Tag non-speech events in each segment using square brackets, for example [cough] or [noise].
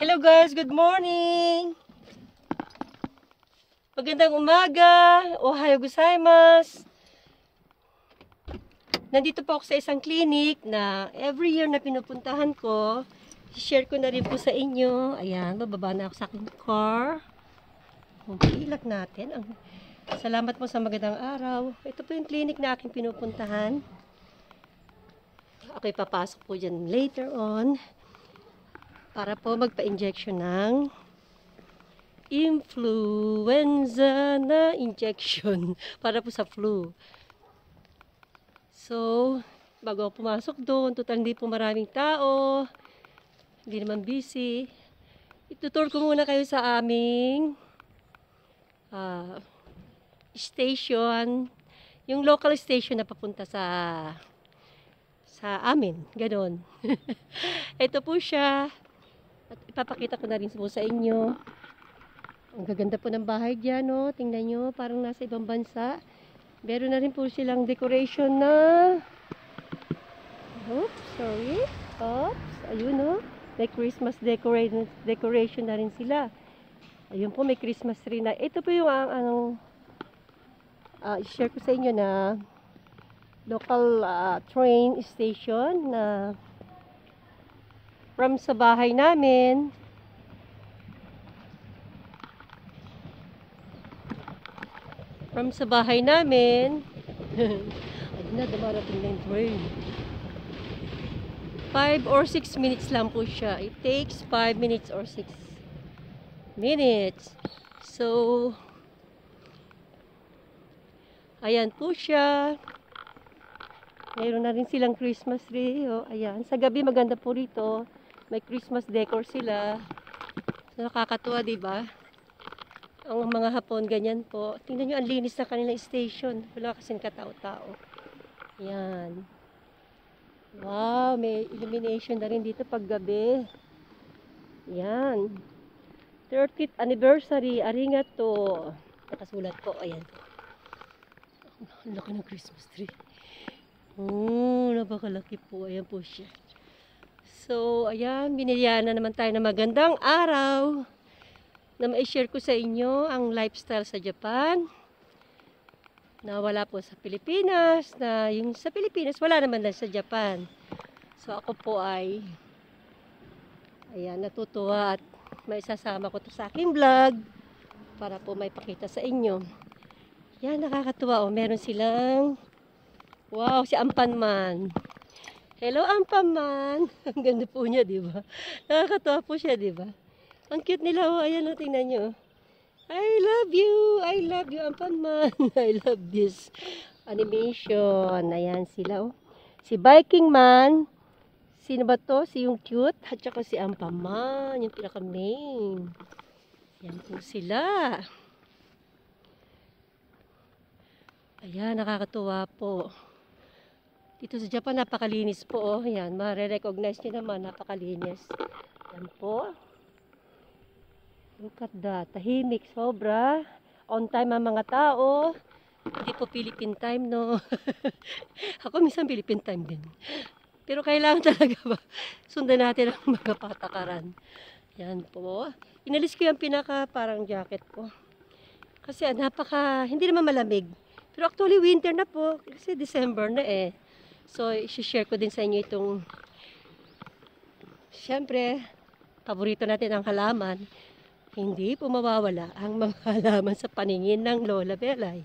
Hello guys, good morning! Magandang umaga! Ohayo gozaimasu! Nandito po ako sa isang clinic na every year na pinupuntahan ko. Share ko na rin po sa inyo. Ayan, bababa na ako sa aking car. Ilak natin. Ang Salamat po sa magandang araw. Ito po yung clinic na aking pinupuntahan. Ako'y papasok po dyan later on para po magpa-injection ng influenza na injection [laughs] para po sa flu. So, bago ako pumasok doon, total hindi po maraming tao, hindi naman busy. Itutur ko muna kayo sa aming ah, station, yung local station na papunta sa sa amin, ganon. [laughs] Ito po siya. At ipapakita ko na rin po sa inyo. Ang gaganda po ng bahay dyan, no? Tingnan nyo, parang nasa ibang bansa. Meron na rin po silang decoration na... Oops, sorry. Oops, ayun, no? May Christmas decoration, decoration na rin sila. Ayun po, may Christmas tree na. Ito po yung ang, anong, ah, share ko sa inyo na local ah, train station na from sa bahay namin from sa bahay namin [laughs] ayun na dumarating na yung train 5 or 6 minutes lang po siya it takes 5 minutes or 6 minutes so ayan po siya Mayroon na rin silang Christmas tree. Oh, ayan. Sa gabi maganda po rito. May Christmas decor sila. So, nakakatuwa, di ba? Ang mga hapon, ganyan po. Tingnan nyo, ang linis na kanilang station. Wala kasing katao-tao. Ayan. Wow, may illumination na rin dito pag gabi. Ayan. 30th anniversary, arigato. Nakasulat po, ayan. Ang laki ng Christmas tree. Oh, napakalaki po. Ayan po siya. So, ayan, binilyan na naman tayo ng magandang araw na ma-share ko sa inyo ang lifestyle sa Japan na wala po sa Pilipinas, na yung sa Pilipinas, wala naman lang sa Japan. So, ako po ay ayan, natutuwa at may sasama ko to sa aking vlog para po may pakita sa inyo. Yan, nakakatuwa. Oh, meron silang Wow, si Ampan Man. Hello, Ampan Man. [laughs] Ang ganda po niya, di ba? Nakakatawa po siya, di ba? Ang cute nila, oh. Ayan, oh, tingnan nyo. I love you. I love you, Ampan Man. [laughs] I love this animation. Ayan sila, oh. Si Biking Man. Sino ba to? Si yung cute. At saka si Ampan Man. Yung pinaka-main. Yan po sila. Ayan, nakakatuwa po. Dito sa Japan, napakalinis po. Oh. Yan, ma-recognize nyo naman, napakalinis. Yan po. Look at that. Tahimik, sobra. On time ang mga tao. Hindi po Philippine time, no? [laughs] Ako minsan Philippine time din. Pero kailangan talaga ba? Sundan natin ang mga patakaran. Yan po. Inalis ko yung pinaka parang jacket ko. Kasi napaka, hindi naman malamig. Pero actually winter na po. Kasi December na eh. So, i-share ko din sa inyo itong Siyempre, paborito natin ang halaman. Hindi po mawawala ang mga [laughs] halaman sa paningin ng Lola Belay.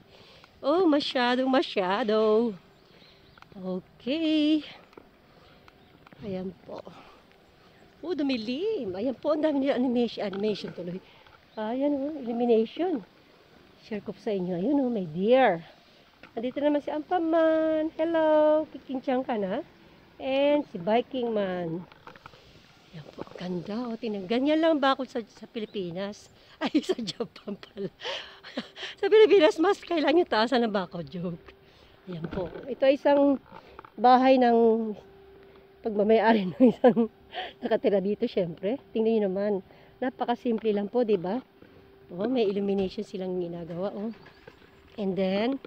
Oh, masyadong masyado. Okay. Ayan po. Oh, dumilim. Ayan po, ang dami nila animation, animation tuloy. Ayan oh, illumination. Share ko po sa inyo. Ayun oh, may deer. Andito naman si Ampaman. Hello, kikinchang ka na? And si Biking Man. Yan po, ganda. O, tingnan. Ganyan lang ba ako sa, sa Pilipinas? [laughs] Ay, sa Japan pala. [laughs] sa Pilipinas, mas kailangan yung taasan ng bako joke. Ayan po. Ito ay isang bahay ng pagmamayari [laughs] ng isang nakatira dito, syempre. Tingnan nyo naman. Napakasimple lang po, di ba? Oh, may illumination silang ginagawa, oh. And then,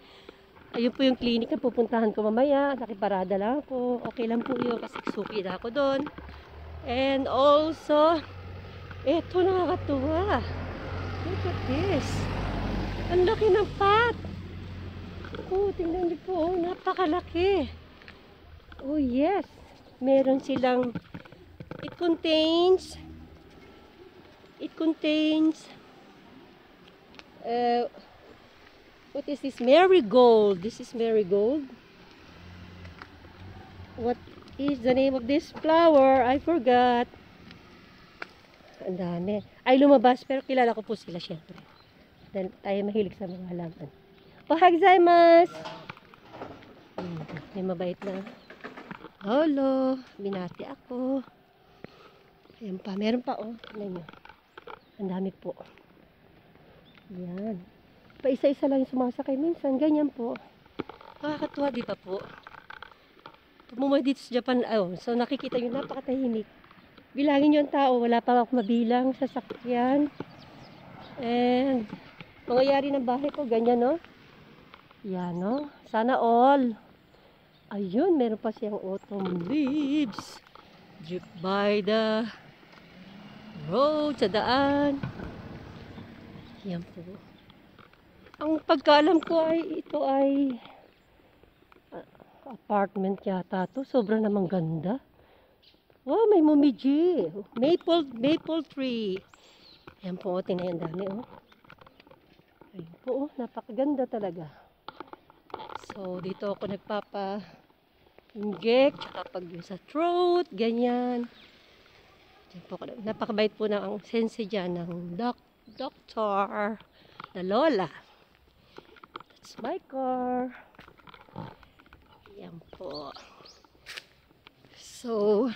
ayun po yung clinic na pupuntahan ko mamaya. Nakiparada lang ako. Okay lang po yun kasi suki na ako doon. And also, Eto, nakakatuwa. Look at this. Ang laki ng pot. Oh, tingnan niyo po. Oh, napakalaki. Oh, yes. Meron silang, it contains, it contains, uh, what is this? Marigold. This is marigold. What is the name of this flower? I forgot. Ang dami. Ay, lumabas, pero kilala ko po sila, syempre. Dahil tayo mahilig sa mga halaman. Ohag gozaimasu! Hmm, may mabait na. Hello! Binati ako. Ayan pa. Meron pa, oh. Tignan nyo. Ang dami po. Yan. Pa isa-isa lang yung sumasakay. Minsan, ganyan po. Nakakatuwa, di ba po? Pumumoy dito sa Japan, oh, so nakikita nyo, napakatahimik. Bilangin nyo ang tao, wala pa ako mabilang sa sakyan. And, mangyayari ng bahay ko, ganyan, no? Yan, no? Sana all. Ayun, meron pa siyang autumn leaves. Jeep by the road, sa daan. Yan po. Ang pagkaalam ko ay, ito ay ah, apartment yata to. Sobra namang ganda. Oh, may momiji. Maple, maple tree. Yan po, oh, tingnan yung dami, oh. Ayun po, oh, napakaganda talaga. So, dito ako nagpapa inject, tsaka pag sa throat, ganyan. Diyan po, napakabait po ng ang sense dyan ng doc, doctor na lola. That's my car. Yan po. So,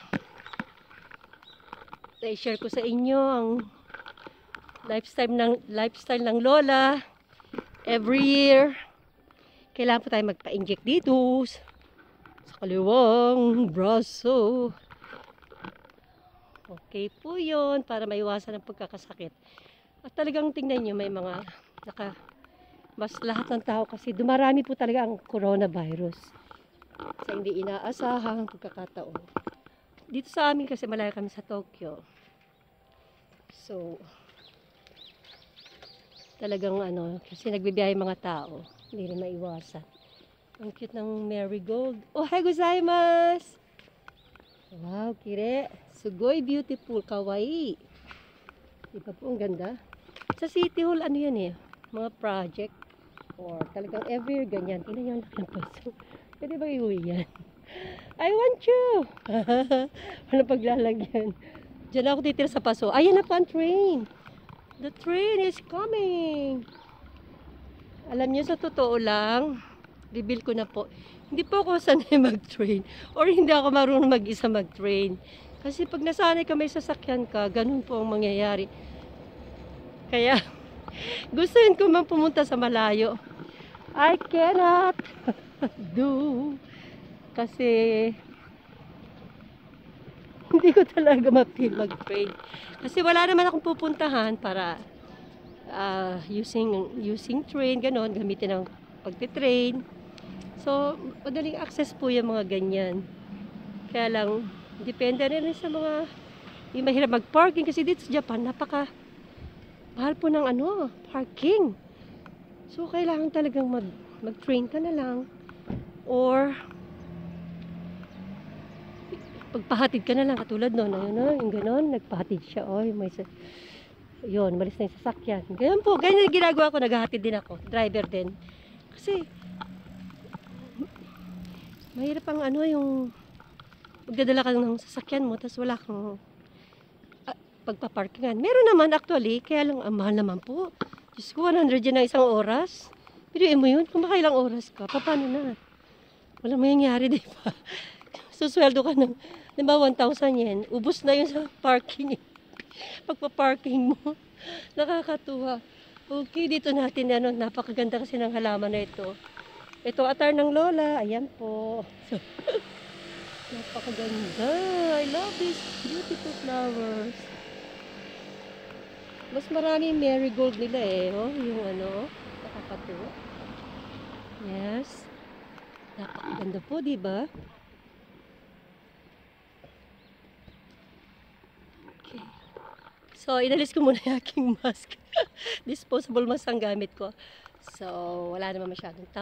i-share ko sa inyo ang lifestyle ng lifestyle ng lola. Every year, kailangan po tayo magpa-inject dito sa kaliwang braso. Okay po yun para maiwasan ang pagkakasakit. At talagang tingnan nyo may mga naka mas lahat ng tao kasi dumarami po talaga ang coronavirus sa hindi inaasahang pagkakataon. Dito sa amin kasi malayo kami sa Tokyo. So, talagang ano, kasi nagbibiyahe mga tao, hindi rin maiwasan. Ang cute ng marigold. Oh, hi gozaimasu! Wow, kire. Sugoi beautiful, kawaii. Di ba po, ang ganda? Sa City Hall, ano yan eh, mga project. Or talagang every year ganyan. Nyo ang laki ng. [laughs] Pwede ba iuwi yan? I want you! [laughs] Walang paglalagyan. Diyan ako titira sa paso. Ayan na po ang train. The train is coming. Alam niyo sa totoo lang, reveal ko na po. Hindi po ako sanay [laughs] mag-train or hindi ako marunong mag-isa mag-train. Kasi pag nasanay ka may sasakyan ka, ganun po ang mangyayari. Kaya, gustuin ko man pumunta sa malayo. I cannot [laughs] do. Kasi, hindi ko talaga ma-feel mag-train. Kasi wala naman akong pupuntahan para ah, using using train, ganon, gamitin ng pagtitrain. So, madaling access po yung mga ganyan. Kaya lang, depende rin sa mga yung mahirap mag-parking kasi dito sa Japan, napaka mahal po ng ano, parking. So, kailangan talagang mag, mag-train ka na lang. Or, pagpahatid ka na lang, katulad nun, ayun na, yung ganon, nagpahatid siya, oy, may sa, yun, malis na yung sasakyan. Ganyan po, ganyan yung ginagawa ko, naghahatid din ako, driver din. Kasi, mahirap ang ano, yung, magdadala ka ng sasakyan mo, tapos wala kang ah, pagpaparkingan. Meron naman actually, kaya lang, ang mahal naman po. Diyos ko, 100 yan na isang oras. Pero mo yun, kung makailang oras ka, pa- paano na? Walang mangyayari, [laughs] di ba? Susweldo ka ng, di ba, 1,000 yen. Ubus na yun sa parking. [laughs] Pagpa-parking mo. Nakakatuwa. Okay, dito natin, ano, napakaganda kasi ng halaman na ito. Ito, atar ng lola. Ayan po. [laughs] napakaganda. I love these beautiful flowers. Mas marami yung marigold nila eh. Oh, yung ano, nakakatuwa. Yes. Napakaganda po, di ba? Okay. So, inalis ko muna yung aking mask. [laughs] Disposable mask ang gamit ko. So, wala naman masyadong tao.